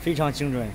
非常精准。